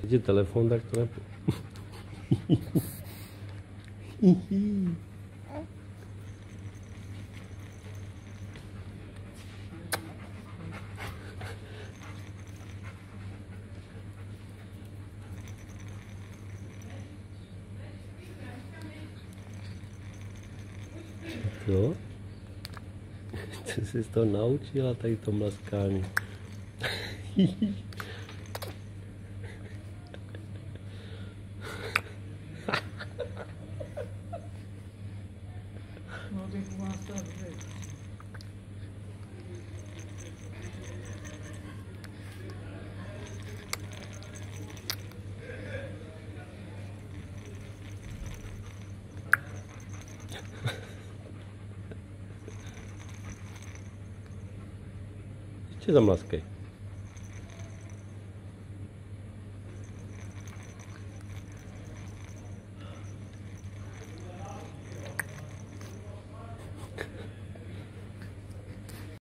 Teď je telefon, tak to nepo... Co jsi z toho naučila, tady to mlaskání? No, Czy zamlaskę?